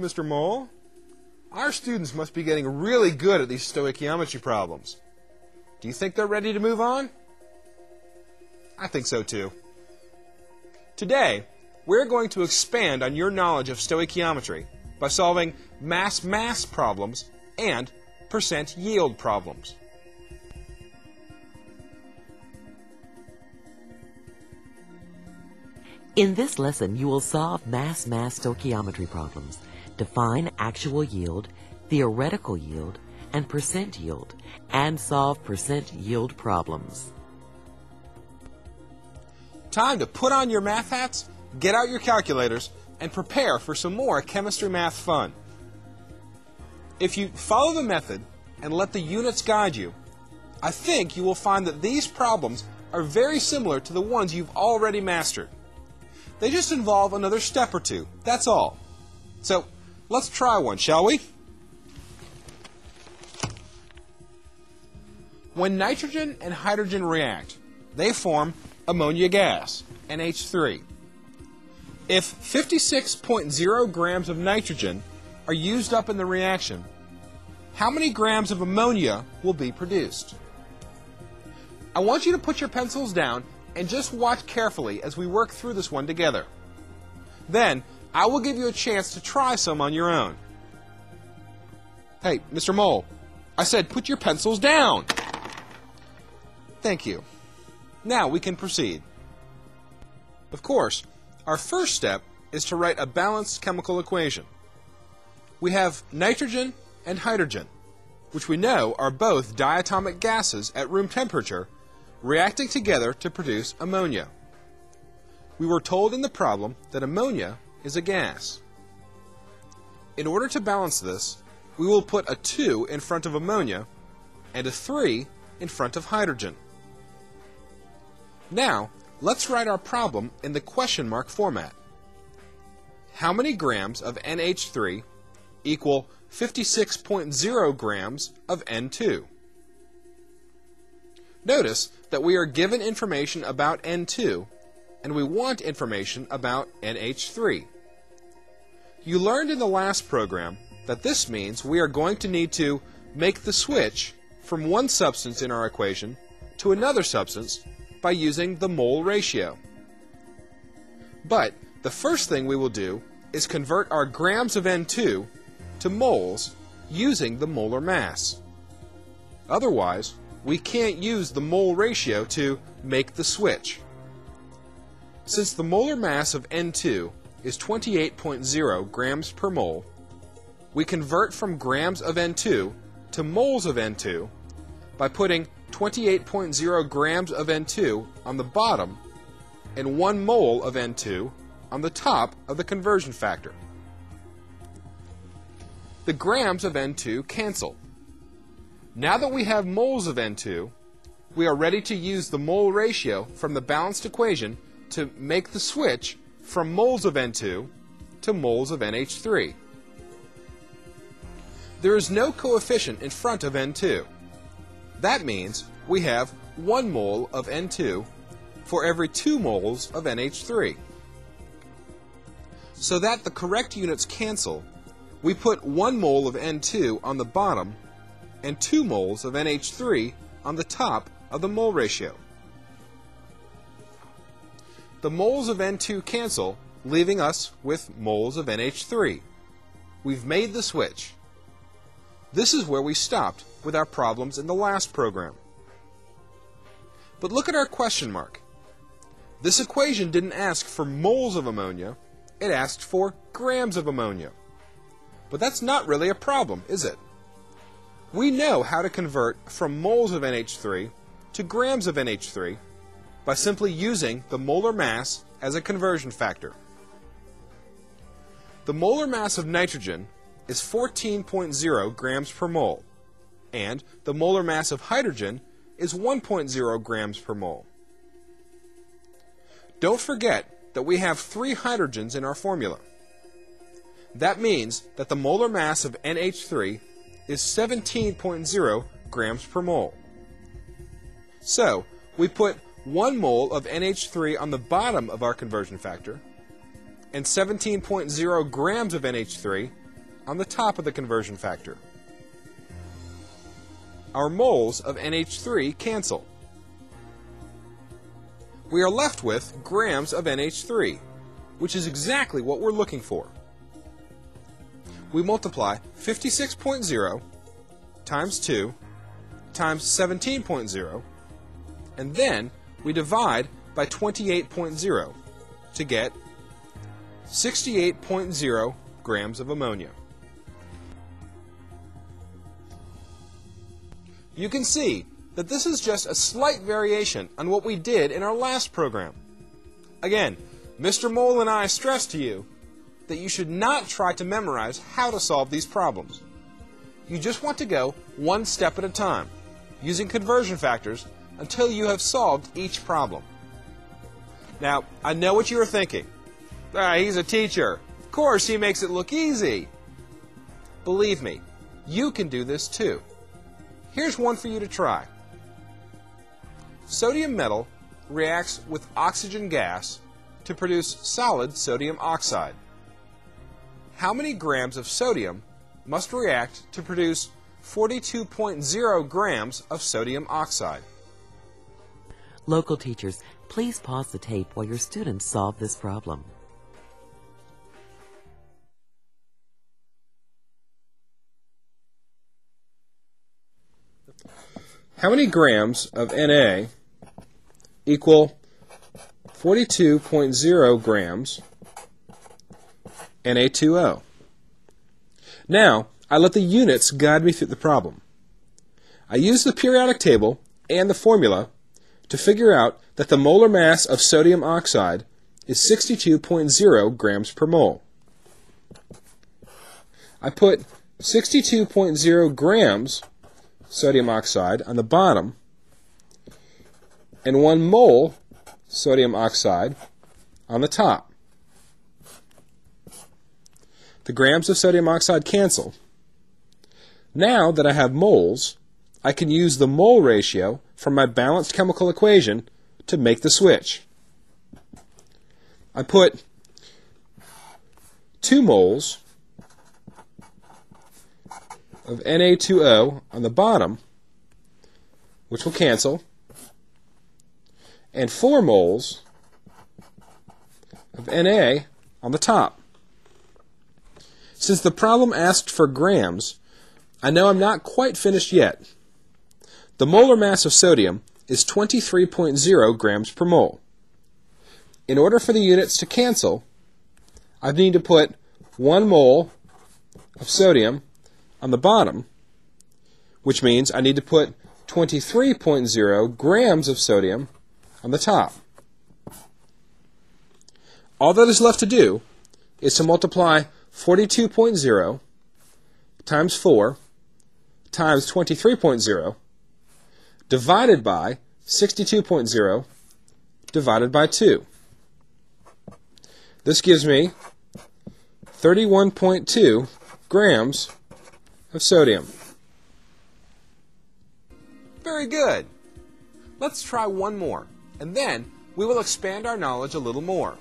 Mr. Mole. Our students must be getting really good at these stoichiometry problems. Do you think they're ready to move on? I think so too. Today, we're going to expand on your knowledge of stoichiometry by solving mass-mass problems and percent yield problems. In this lesson, you will solve mass-mass stoichiometry problems, define actual yield, theoretical yield, and percent yield, and solve percent yield problems. Time to put on your math hats, get out your calculators, and prepare for some more chemistry math fun. If you follow the method and let the units guide you, I think you will find that these problems are very similar to the ones you've already mastered. They just involve another step or two, that's all. So, let's try one, shall we? When nitrogen and hydrogen react, they form ammonia gas, NH3. If 56.0 grams of nitrogen are used up in the reaction, how many grams of ammonia will be produced? I want you to put your pencils down and just watch carefully as we work through this one together. Then, I will give you a chance to try some on your own. Hey, Mr. Mole, I said put your pencils down. Thank you. Now we can proceed. Of course, our first step is to write a balanced chemical equation. We have nitrogen and hydrogen, which we know are both diatomic gases at room temperature, reacting together to produce ammonia. We were told in the problem that ammonia is a gas. In order to balance this, we will put a 2 in front of ammonia and a 3 in front of hydrogen. Now, let's write our problem in the question mark format. How many grams of NH3 equal 56.0 grams of N2? Notice that we are given information about N2 and we want information about NH3. You learned in the last program that this means we are going to need to make the switch from one substance in our equation to another substance by using the mole ratio. But the first thing we will do is convert our grams of N2 to moles using the molar mass. Otherwise, we can't use the mole ratio to make the switch. Since the molar mass of N2 is 28.0 grams per mole, we convert from grams of N2 to moles of N2 by putting 28.0 grams of N2 on the bottom and 1 mole of N2 on the top of the conversion factor. The grams of N2 cancel. Now that we have moles of N2, we are ready to use the mole ratio from the balanced equation to make the switch from moles of N2 to moles of NH3. There is no coefficient in front of N2. That means we have 1 mole of N2 for every 2 moles of NH3. So that the correct units cancel, we put 1 mole of N2 on the bottom and 2 moles of NH3 on the top of the mole ratio. The moles of N2 cancel, leaving us with moles of NH3. We've made the switch. This is where we stopped with our problems in the last program. But look at our question mark. This equation didn't ask for moles of ammonia, it asked for grams of ammonia. But that's not really a problem, is it? We know how to convert from moles of NH3 to grams of NH3 by simply using the molar mass as a conversion factor. The molar mass of nitrogen is 14.0 grams per mole, and the molar mass of hydrogen is 1.0 grams per mole. Don't forget that we have three hydrogens in our formula. That means that the molar mass of NH3 is 17.0 grams per mole. So, we put 1 mole of NH3 on the bottom of our conversion factor, and 17.0 grams of NH3 on the top of the conversion factor. Our moles of NH3 cancel. We are left with grams of NH3, which is exactly what we're looking for. We multiply 56.0 times 2 times 17.0, and then we divide by 28.0 to get 68.0 grams of ammonia. You can see that this is just a slight variation on what we did in our last program. Again, Mr. Mole and I stress to you that you should not try to memorize how to solve these problems. You just want to go one step at a time, using conversion factors until you have solved each problem. Now, I know what you are thinking. Ah, he's a teacher. Of course, he makes it look easy. Believe me, you can do this too. Here's one for you to try. Sodium metal reacts with oxygen gas to produce solid sodium oxide. How many grams of sodium must react to produce 42.0 grams of sodium oxide? Local teachers, please pause the tape while your students solve this problem. How many grams of Na equal 42.0 grams Na2O? Now, I let the units guide me through the problem. I use the periodic table and the formula to figure out that the molar mass of sodium oxide is 62.0 grams per mole. I put 62.0 grams sodium oxide on the bottom and 1 mole sodium oxide on the top. The grams of sodium oxide cancel. Now that I have moles, I can use the mole ratio from my balanced chemical equation to make the switch. I put 2 moles of Na2O on the bottom, which will cancel, and 4 moles of Na on the top. Since the problem asked for grams, I know I'm not quite finished yet. The molar mass of sodium is 23.0 grams per mole. In order for the units to cancel, I need to put 1 mole of sodium on the bottom, which means I need to put 23.0 grams of sodium on the top. All that is left to do is to multiply 42.0 times 4 times 23.0 divided by 62.0 divided by 2. This gives me 31.2 grams of sodium. Very good. Let's try one more, and then we will expand our knowledge a little more.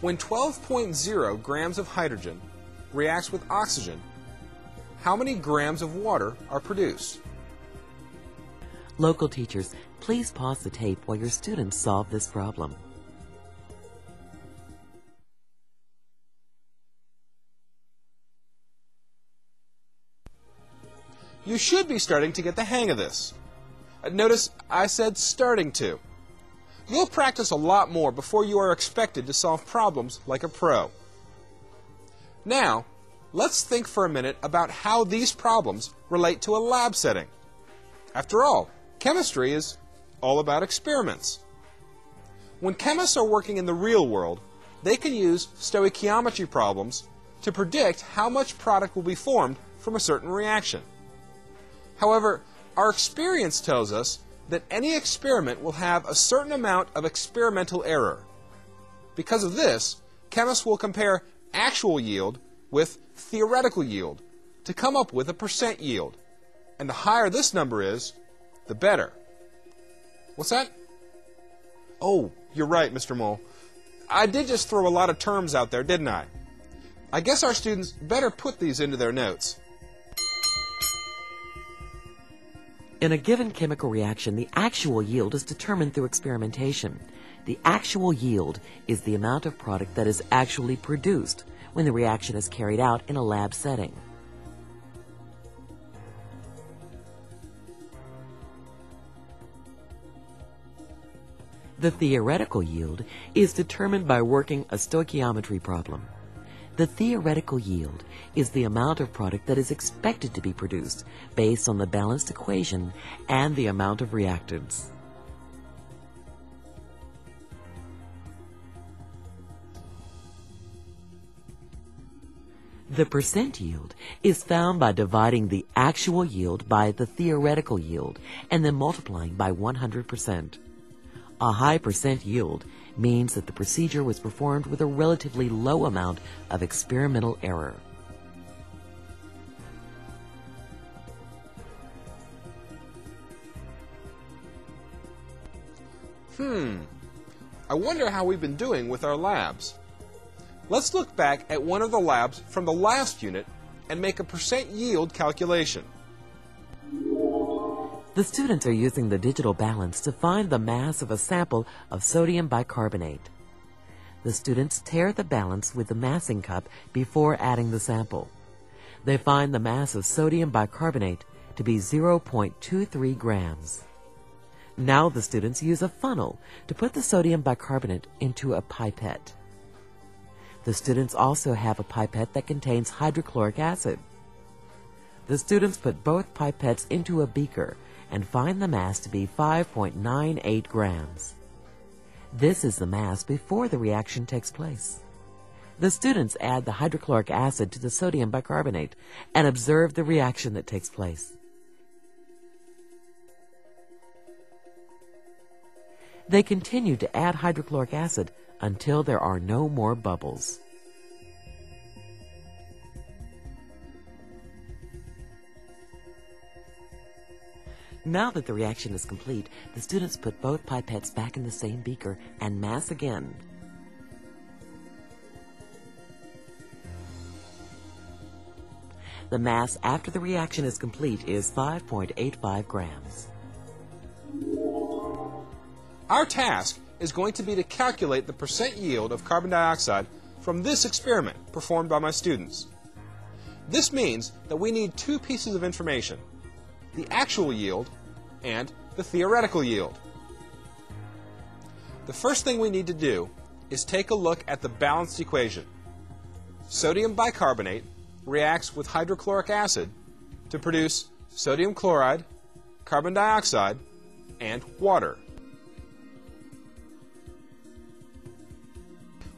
When 12.0 grams of hydrogen reacts with oxygen, how many grams of water are produced? Local teachers, please pause the tape while your students solve this problem. You should be starting to get the hang of this. Uh, notice I said starting to. You'll practice a lot more before you are expected to solve problems like a pro. Now, let's think for a minute about how these problems relate to a lab setting. After all, chemistry is all about experiments. When chemists are working in the real world, they can use stoichiometry problems to predict how much product will be formed from a certain reaction. However, our experience tells us that any experiment will have a certain amount of experimental error. Because of this, chemists will compare actual yield with theoretical yield to come up with a percent yield. And the higher this number is, the better. What's that? Oh, you're right, Mr. Mole. I did just throw a lot of terms out there, didn't I? I guess our students better put these into their notes. In a given chemical reaction, the actual yield is determined through experimentation. The actual yield is the amount of product that is actually produced when the reaction is carried out in a lab setting. The theoretical yield is determined by working a stoichiometry problem. The theoretical yield is the amount of product that is expected to be produced based on the balanced equation and the amount of reactants. The percent yield is found by dividing the actual yield by the theoretical yield and then multiplying by 100%. A high percent yield means that the procedure was performed with a relatively low amount of experimental error. Hmm. I wonder how we've been doing with our labs. Let's look back at one of the labs from the last unit and make a percent yield calculation. The students are using the digital balance to find the mass of a sample of sodium bicarbonate. The students tare the balance with the massing cup before adding the sample. They find the mass of sodium bicarbonate to be 0.23 grams. Now the students use a funnel to put the sodium bicarbonate into a pipette. The students also have a pipette that contains hydrochloric acid. The students put both pipettes into a beaker and find the mass to be 5.98 grams. This is the mass before the reaction takes place. The students add the hydrochloric acid to the sodium bicarbonate and observe the reaction that takes place. They continue to add hydrochloric acid until there are no more bubbles. Now that the reaction is complete, the students put both pipettes back in the same beaker and mass again. The mass after the reaction is complete is 5.85 grams. Our task is going to be to calculate the percent yield of carbon dioxide from this experiment performed by my students. This means that we need two pieces of information the actual yield, and the theoretical yield. The first thing we need to do is take a look at the balanced equation. Sodium bicarbonate reacts with hydrochloric acid to produce sodium chloride, carbon dioxide, and water.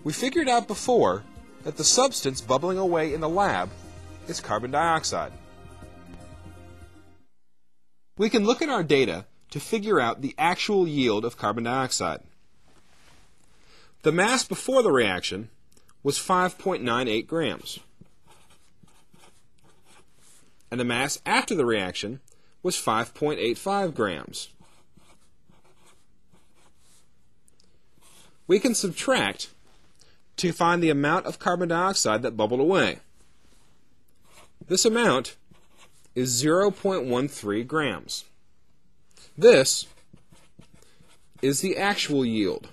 We figured out before that the substance bubbling away in the lab is carbon dioxide. We can look at our data to figure out the actual yield of carbon dioxide. The mass before the reaction was 5.98 grams. And the mass after the reaction was 5.85 grams. We can subtract to find the amount of carbon dioxide that bubbled away. This amount is 0.13 grams. This is the actual yield.